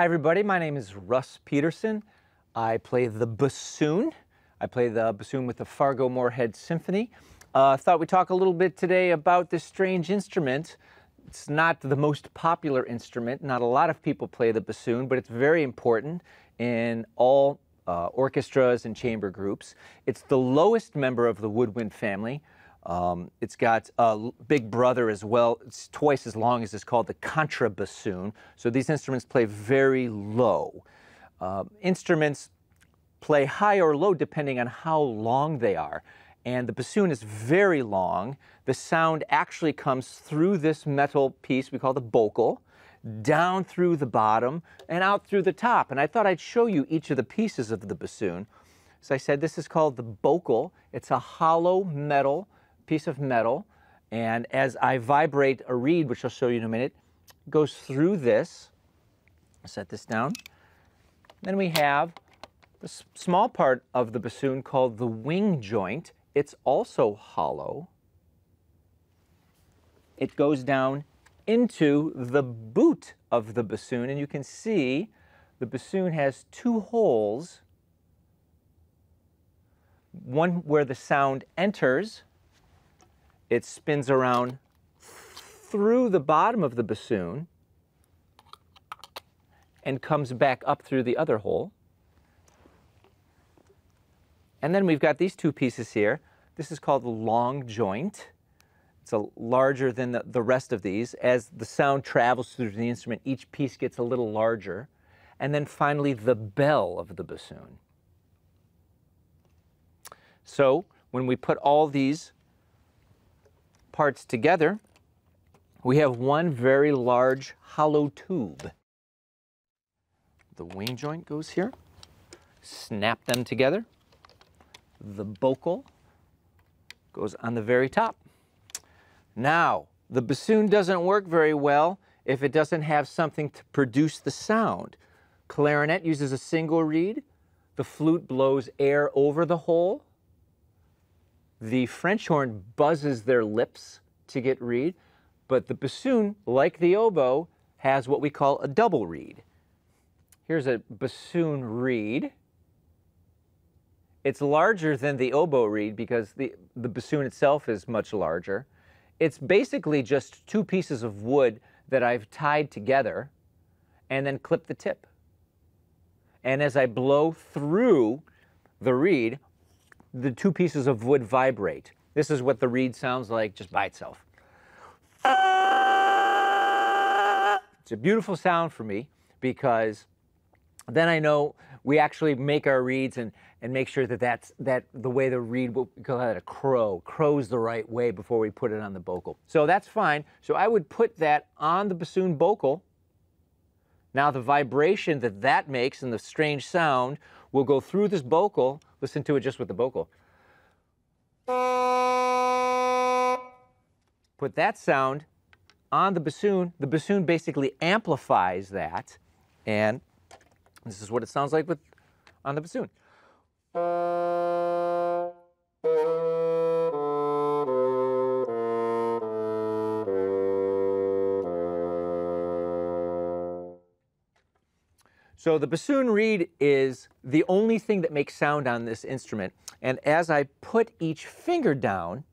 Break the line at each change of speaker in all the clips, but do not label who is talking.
Hi, everybody. My name is Russ Peterson. I play the bassoon. I play the bassoon with the Fargo Moorhead Symphony. Uh, thought we'd talk a little bit today about this strange instrument. It's not the most popular instrument. Not a lot of people play the bassoon, but it's very important in all uh, orchestras and chamber groups. It's the lowest member of the woodwind family. Um, it's got a big brother as well. It's twice as long as it's called the contrabassoon. So these instruments play very low. Uh, instruments play high or low depending on how long they are. And the bassoon is very long. The sound actually comes through this metal piece we call the bocal, down through the bottom and out through the top. And I thought I'd show you each of the pieces of the bassoon. As I said, this is called the bocal. It's a hollow metal piece of metal. And as I vibrate a reed, which I'll show you in a minute, goes through this. Set this down. Then we have the small part of the bassoon called the wing joint. It's also hollow. It goes down into the boot of the bassoon, and you can see the bassoon has two holes. One where the sound enters it spins around through the bottom of the bassoon and comes back up through the other hole. And then we've got these two pieces here. This is called the long joint. It's a larger than the, the rest of these. As the sound travels through the instrument, each piece gets a little larger. And then finally, the bell of the bassoon. So when we put all these parts together, we have one very large hollow tube. The wing joint goes here. Snap them together. The bocal goes on the very top. Now, the bassoon doesn't work very well if it doesn't have something to produce the sound. Clarinet uses a single reed. The flute blows air over the hole. The French horn buzzes their lips to get reed, but the bassoon, like the oboe, has what we call a double reed. Here's a bassoon reed. It's larger than the oboe reed because the, the bassoon itself is much larger. It's basically just two pieces of wood that I've tied together and then clip the tip. And as I blow through the reed, the two pieces of wood vibrate. This is what the reed sounds like just by itself. It's a beautiful sound for me because then I know we actually make our reeds and, and make sure that that's that the way the reed will call that a crow crows the right way before we put it on the bocal. So that's fine. So I would put that on the bassoon bocal. Now the vibration that that makes and the strange sound will go through this bocal Listen to it just with the bocal. Put that sound on the bassoon. The bassoon basically amplifies that, and this is what it sounds like with on the bassoon. So the bassoon reed is the only thing that makes sound on this instrument. And as I put each finger down,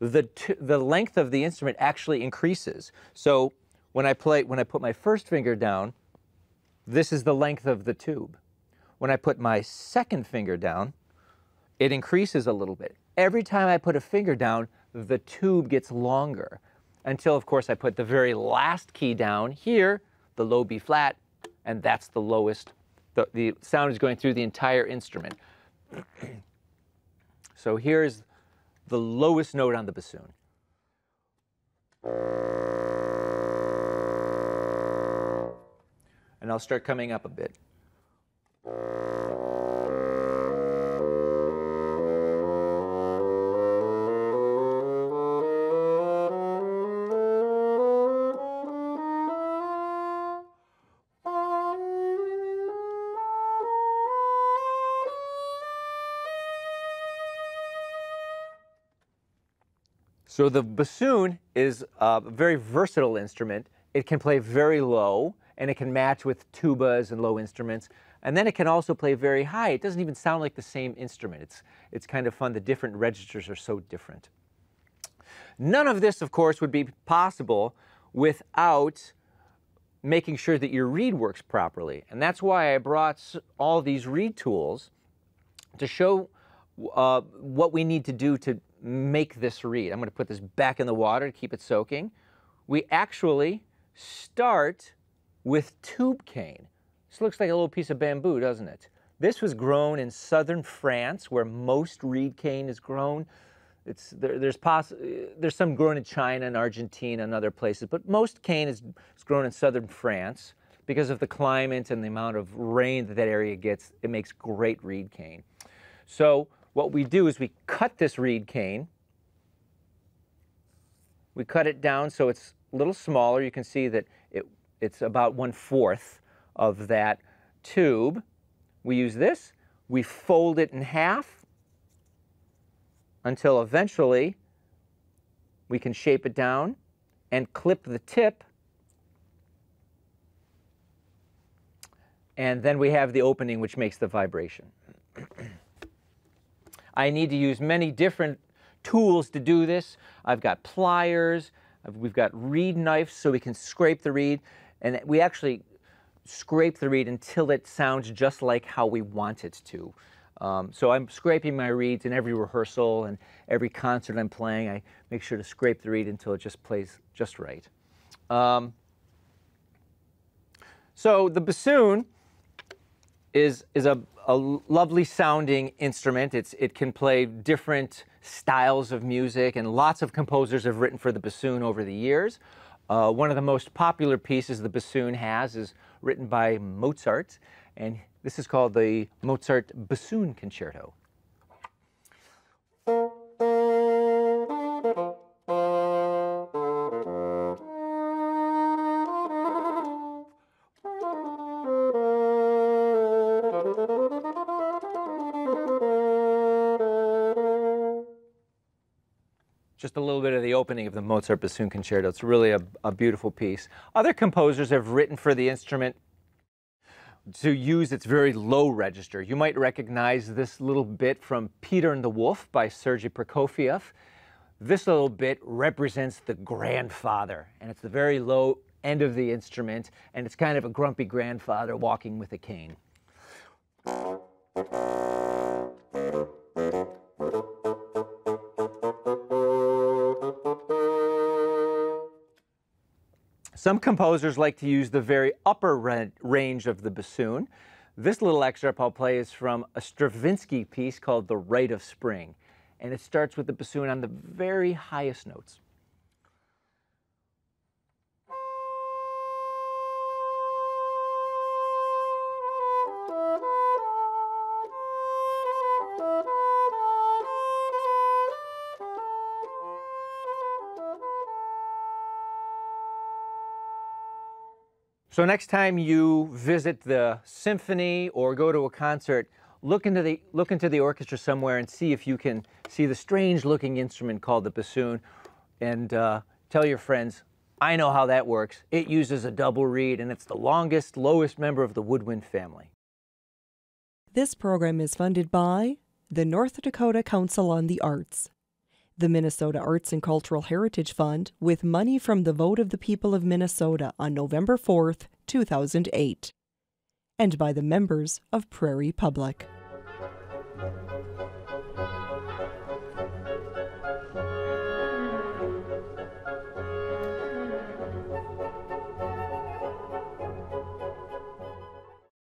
the, the length of the instrument actually increases. So when I play, when I put my first finger down, this is the length of the tube. When I put my second finger down, it increases a little bit. Every time I put a finger down, the tube gets longer until, of course, I put the very last key down here, the low B flat, and that's the lowest. The, the sound is going through the entire instrument. so here's the lowest note on the bassoon. And I'll start coming up a bit. So the bassoon is a very versatile instrument. It can play very low and it can match with tubas and low instruments. And then it can also play very high. It doesn't even sound like the same instrument. It's, it's kind of fun. The different registers are so different. None of this, of course, would be possible without making sure that your reed works properly. And that's why I brought all these reed tools to show uh, what we need to do to make this reed. I'm going to put this back in the water to keep it soaking. We actually start with tube cane. This looks like a little piece of bamboo, doesn't it? This was grown in southern France, where most reed cane is grown. It's, there, there's, poss- there's some grown in China and Argentina and other places, but most cane is, is grown in southern France because of the climate and the amount of rain that that area gets. It makes great reed cane. So what we do is we cut this reed cane. We cut it down so it's a little smaller. You can see that it, it's about one fourth of that tube. We use this. We fold it in half until eventually we can shape it down and clip the tip. And then we have the opening which makes the vibration. I need to use many different tools to do this. I've got pliers, we've got reed knives so we can scrape the reed, and we actually scrape the reed until it sounds just like how we want it to. Um, so I'm scraping my reeds in every rehearsal and every concert I'm playing. I make sure to scrape the reed until it just plays just right. Um, so the bassoon is, is a, a lovely sounding instrument. It's, it can play different styles of music, and lots of composers have written for the bassoon over the years. Uh, one of the most popular pieces the bassoon has is written by Mozart, and this is called the Mozart Bassoon Concerto. Just a little bit of the opening of the Mozart Bassoon Concerto. It's really a, a, beautiful piece. Other composers have written for the instrument to use its very low register. You might recognize this little bit from Peter and the Wolf by Sergei Prokofiev. This little bit represents the grandfather, and it's the very low end of the instrument, and it's kind of a grumpy grandfather walking with a cane. Some composers like to use the very upper range of the bassoon. This little excerpt I'll play is from a Stravinsky piece called The Rite of Spring, and it starts with the bassoon on the very highest notes. So next time you visit the symphony or go to a concert, look into the look into the orchestra somewhere and see if you can see the strange looking instrument called the bassoon and uh, tell your friends I know how that works. It uses a double reed and it's the longest, lowest member of the woodwind family.
This program is funded by the North Dakota Council on the Arts the Minnesota Arts and Cultural Heritage Fund with money from the vote of the people of Minnesota on November 4th, 2008, and by the members of Prairie Public.